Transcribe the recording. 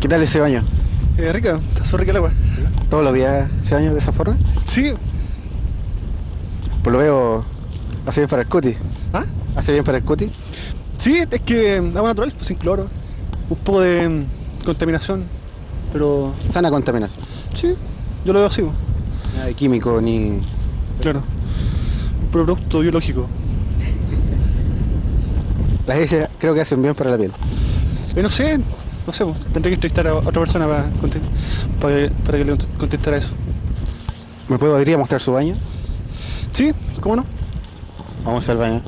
¿Qué tal ese baño? Eh, rica, está súper rica el agua. ¿Todos los días se baña de esa forma? Sí. Por lo veo, hace bien para el cuti. ¿Ah? ¿Hace bien para el cuti? Sí, es que agua natural, pues sin cloro. Un poco de mm, contaminación. Pero Sana contaminación. sí, yo lo veo así. pues. Nada de químico ni... Claro. Un producto biológico. Las heces creo que hacen bien para la piel. Eh, no sé, no sé, pues, tendré que entrevistar a otra persona para, para, que, para que le cont- contestara eso. ¿Me podría mostrar su baño? Sí, ¿cómo no? Vamos al baño.